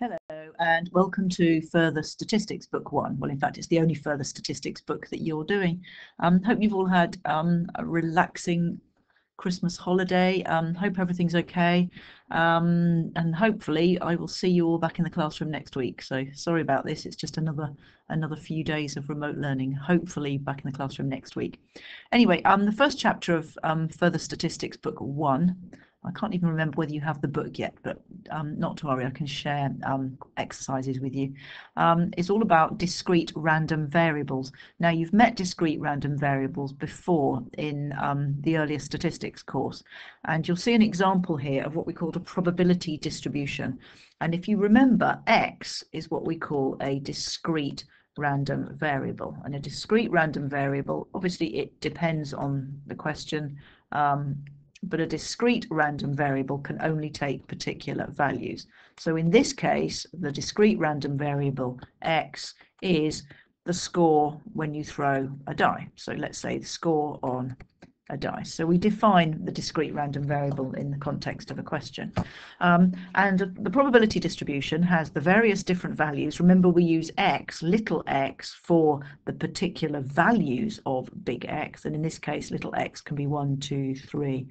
Hello and welcome to Further Statistics Book One. Well, in fact, it's the only Further Statistics book that you're doing. Um, hope you've all had um, a relaxing Christmas holiday. Um, hope everything's okay. Um, and hopefully I will see you all back in the classroom next week. So sorry about this. It's just another another few days of remote learning. Hopefully back in the classroom next week. Anyway, um, the first chapter of um, Further Statistics Book One I can't even remember whether you have the book yet, but um, not to worry, I can share um, exercises with you. Um, it's all about discrete random variables. Now, you've met discrete random variables before in um, the earlier statistics course, and you'll see an example here of what we call a probability distribution. And if you remember, x is what we call a discrete random variable. And a discrete random variable, obviously it depends on the question um, but a discrete random variable can only take particular values. So in this case, the discrete random variable x is the score when you throw a die. So let's say the score on a dice. So we define the discrete random variable in the context of a question. Um, and the probability distribution has the various different values. Remember, we use x, little x, for the particular values of big X. And in this case, little x can be 1, 2, 3,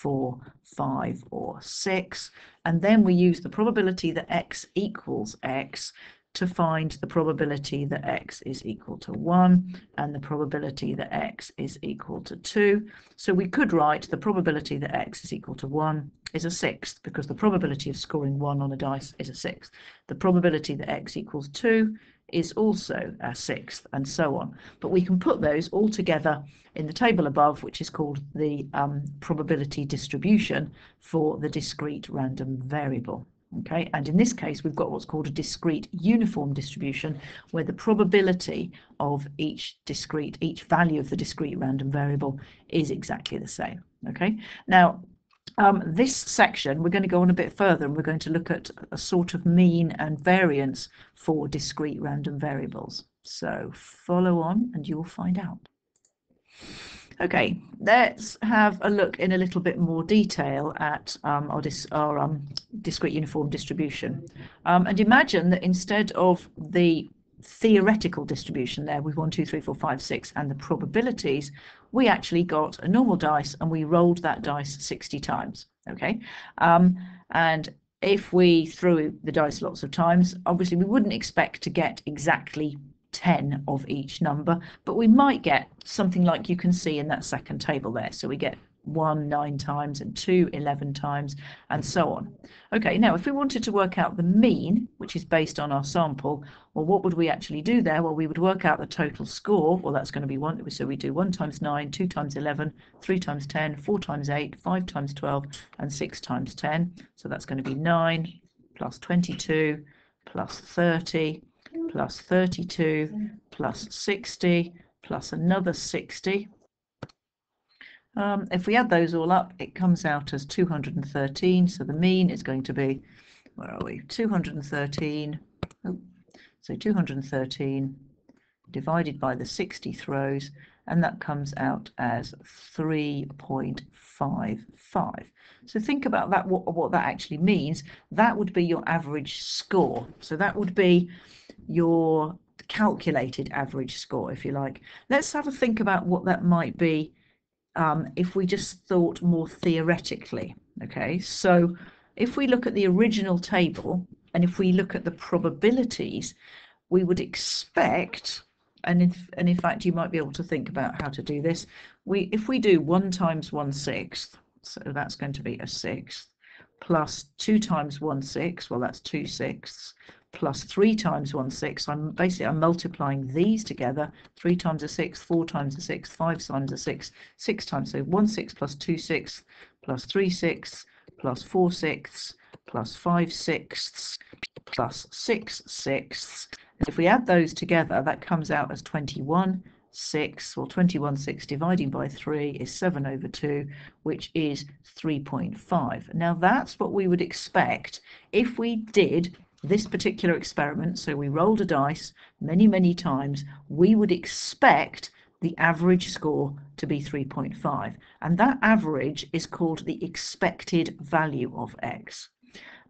four, five, or six. And then we use the probability that x equals x to find the probability that x is equal to 1 and the probability that x is equal to 2. So we could write the probability that x is equal to 1 is a sixth because the probability of scoring 1 on a dice is a sixth. The probability that x equals 2 is also a sixth and so on. But we can put those all together in the table above, which is called the um, probability distribution for the discrete random variable. Okay, and in this case, we've got what's called a discrete uniform distribution, where the probability of each discrete, each value of the discrete random variable is exactly the same. Okay, now um, this section, we're going to go on a bit further and we're going to look at a sort of mean and variance for discrete random variables. So follow on and you will find out. Okay, let's have a look in a little bit more detail at um, our, dis our um, discrete uniform distribution. Um, and imagine that instead of the theoretical distribution there with one, two, three, four, five, six, and the probabilities, we actually got a normal dice and we rolled that dice 60 times. Okay. Um, and if we threw the dice lots of times, obviously we wouldn't expect to get exactly 10 of each number, but we might get something like you can see in that second table there. So we get 1 9 times and 2 11 times and so on. Okay, now if we wanted to work out the mean, which is based on our sample, well, what would we actually do there? Well, we would work out the total score. Well, that's going to be 1. So we do 1 times 9, 2 times 11, 3 times 10, 4 times 8, 5 times 12, and 6 times 10. So that's going to be 9 plus 22 plus 30 plus 32 plus 60 plus another 60 um, if we add those all up, it comes out as 213. So the mean is going to be, where are we? 213. Oh, so 213 divided by the 60 throws, and that comes out as 3.55. So think about that, what, what that actually means. That would be your average score. So that would be your calculated average score, if you like. Let's have a think about what that might be um, if we just thought more theoretically. Okay, so if we look at the original table and if we look at the probabilities, we would expect, and if, and in fact you might be able to think about how to do this, we if we do 1 times one sixth, so that's going to be a sixth, plus 2 times one sixth, well that's 2 sixths, plus 3 times 1 6. I'm basically I'm multiplying these together. 3 times a 6, 4 times a 6, 5 times a 6, 6 times. So 1 6 plus 2 6 plus 3 6 plus 4 sixths plus 5 sixths plus 6 sixths. If we add those together, that comes out as 21 6, or 21 6 dividing by 3 is 7 over 2, which is 3.5. Now that's what we would expect if we did this particular experiment, so we rolled a dice many, many times, we would expect the average score to be 3.5. And that average is called the expected value of x.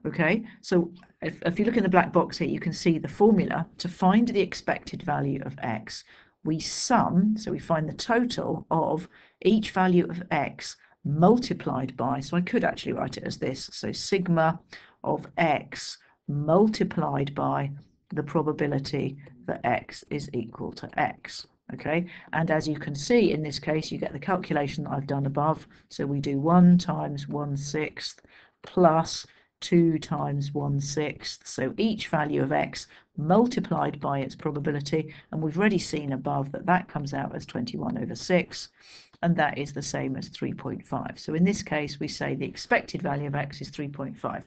Okay, so if, if you look in the black box here, you can see the formula to find the expected value of x. We sum, so we find the total of each value of x multiplied by, so I could actually write it as this, so sigma of x multiplied by the probability that x is equal to x okay? And as you can see in this case you get the calculation that I've done above. So we do 1 times 1 sixth plus 2 times 1 sixth. So each value of x multiplied by its probability and we've already seen above that that comes out as 21 over 6 and that is the same as 3.5. So in this case, we say the expected value of x is 3.5,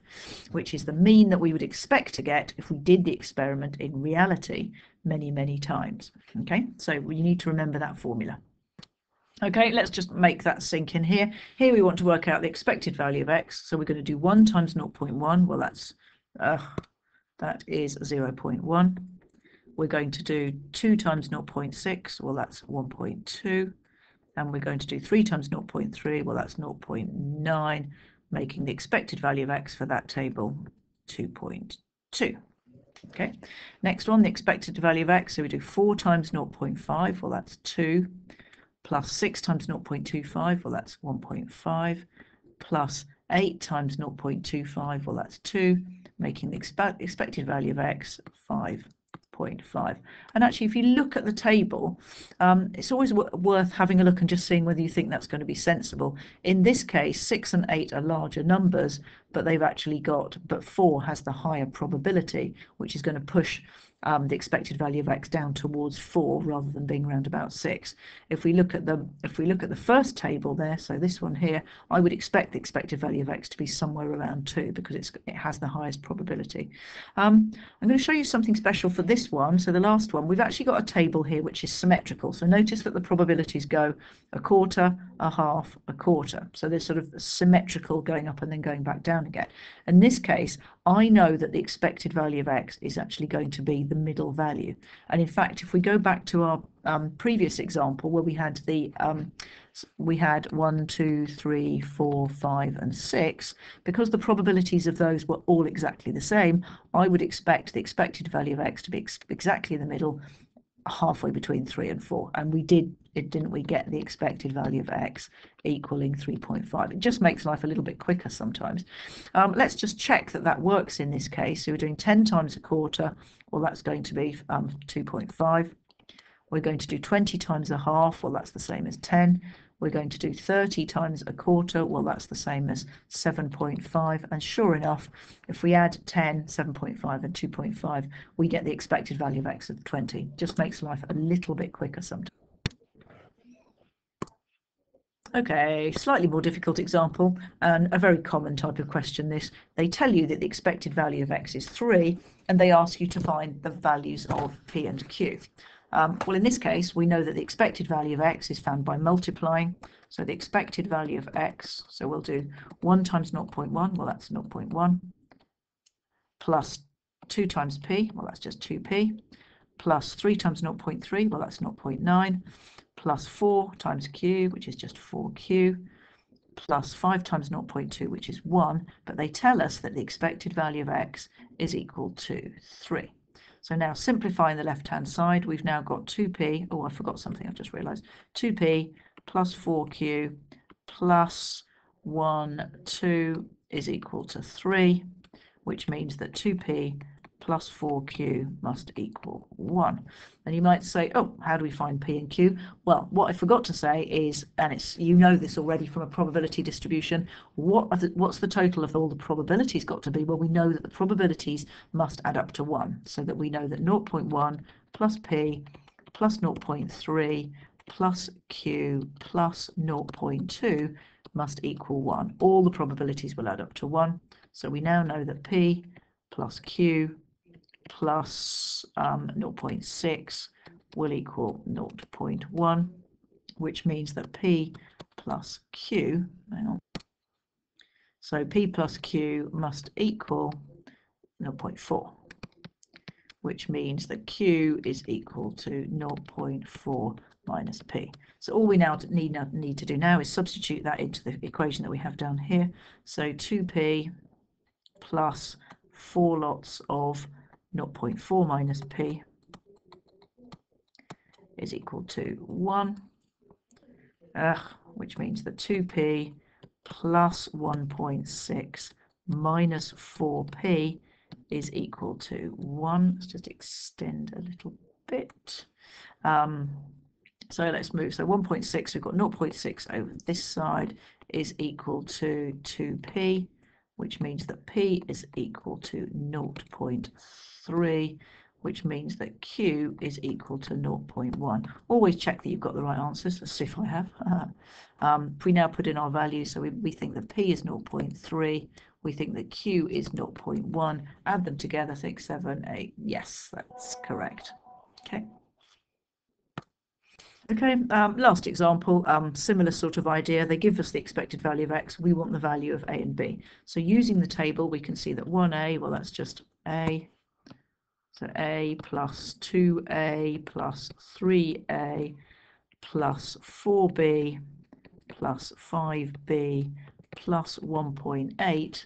which is the mean that we would expect to get if we did the experiment in reality many, many times. Okay, so you need to remember that formula. Okay, let's just make that sink in here. Here we want to work out the expected value of x. So we're going to do 1 times 0.1. Well, that's uh, that is 0.1. We're going to do 2 times 0.6. Well, that's 1.2 and we're going to do 3 times 0.3, well that's 0.9, making the expected value of x for that table 2.2. Okay, next one, the expected value of x, so we do 4 times 0.5, well that's 2, plus 6 times 0.25, well that's 1.5, plus 8 times 0.25, well that's 2, making the expe expected value of x 5 0.5. And actually, if you look at the table, um, it's always worth having a look and just seeing whether you think that's going to be sensible. In this case, 6 and 8 are larger numbers, but they've actually got, but 4 has the higher probability, which is going to push um, the expected value of x down towards 4 rather than being around about 6. If we look at the if we look at the first table there, so this one here, I would expect the expected value of x to be somewhere around 2 because it's it has the highest probability. Um, I'm going to show you something special for this one. So the last one, we've actually got a table here which is symmetrical. So notice that the probabilities go a quarter, a half, a quarter. So they're sort of symmetrical going up and then going back down again. In this case, I know that the expected value of x is actually going to be the middle value. And in fact, if we go back to our um, previous example where we had the um, we had one, two, three, four, five, and six, because the probabilities of those were all exactly the same, I would expect the expected value of x to be ex exactly in the middle halfway between 3 and 4 and we did it didn't we get the expected value of x equaling 3.5 it just makes life a little bit quicker sometimes. Um, let's just check that that works in this case. So we're doing 10 times a quarter. Well that's going to be um, 2.5 we're going to do 20 times a half. Well that's the same as 10 we're going to do 30 times a quarter. Well, that's the same as 7.5. And sure enough, if we add 10, 7.5 and 2.5, we get the expected value of x of 20. Just makes life a little bit quicker sometimes. Okay, slightly more difficult example and a very common type of question this. They tell you that the expected value of x is 3 and they ask you to find the values of p and q. Um, well, in this case, we know that the expected value of x is found by multiplying. So the expected value of x, so we'll do 1 times 0.1, well, that's 0.1, plus 2 times p, well, that's just 2p, plus 3 times 0.3, well, that's 0.9, plus 4 times q, which is just 4q, plus 5 times 0.2, which is 1, but they tell us that the expected value of x is equal to 3. So now simplifying the left-hand side, we've now got 2p, oh, I forgot something, I've just realized, 2p plus 4q plus 1, 2 is equal to 3, which means that 2p plus 4q must equal 1. And you might say, oh, how do we find p and q? Well, what I forgot to say is, and it's you know this already from a probability distribution, what the, what's the total of all the probabilities got to be? Well, we know that the probabilities must add up to 1, so that we know that 0.1 plus p plus 0.3 plus q plus 0.2 must equal 1. All the probabilities will add up to 1. So we now know that p plus q plus um, 0.6 will equal 0.1, which means that P plus Q, so P plus Q must equal 0.4, which means that Q is equal to 0.4 minus P. So all we now need, need to do now is substitute that into the equation that we have down here. So 2P plus four lots of 0.4 minus p is equal to 1, uh, which means that 2p plus 1.6 minus 4p is equal to 1. Let's just extend a little bit. Um, so let's move. So 1.6, we've got 0.6 over this side is equal to 2p, which means that p is equal to 0.3 which means that Q is equal to 0.1. Always check that you've got the right answers. Let's see if I have. um, we now put in our values, so we, we think that P is 0.3, we think that Q is 0.1, add them together, 6, 7, 8. Yes, that's correct. Okay. Okay, um, last example, um, similar sort of idea. They give us the expected value of x. We want the value of a and b. So using the table, we can see that 1a, well, that's just a so a plus 2a plus 3a plus 4b plus 5b plus 1.8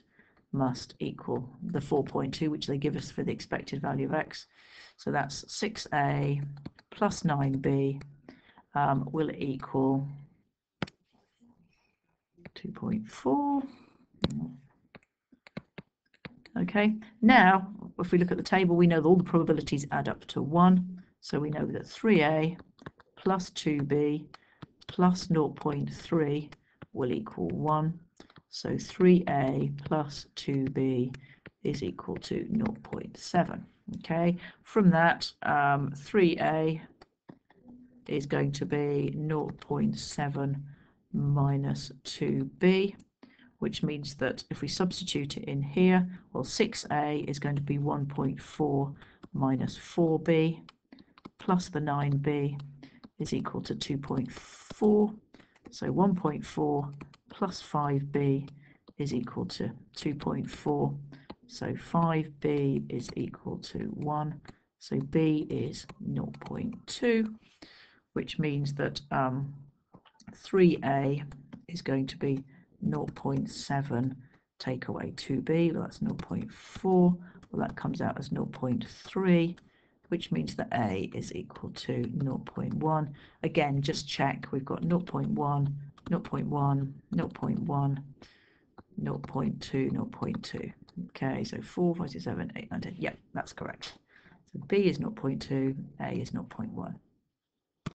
must equal the 4.2 which they give us for the expected value of x. So that's 6a plus 9b um, will equal 2.4. Okay, now if we look at the table, we know that all the probabilities add up to 1. So we know that 3a plus 2b plus 0.3 will equal 1. So 3a plus 2b is equal to 0.7. Okay, from that, um, 3a is going to be 0.7 minus 2b which means that if we substitute it in here, well, 6a is going to be 1.4 minus 4b plus the 9b is equal to 2.4. So 1.4 plus 5b is equal to 2.4. So 5b is equal to 1. So b is 0.2, which means that um, 3a is going to be 0.7 take away 2b, well that's 0.4, well that comes out as 0.3, which means that a is equal to 0.1. Again, just check, we've got 0.1, 0.1, 0.1, 0.2, 0.2. Okay, so 4, 5, 6, 7, 8, 9, 10. Yep, that's correct. So b is 0.2, a is 0.1.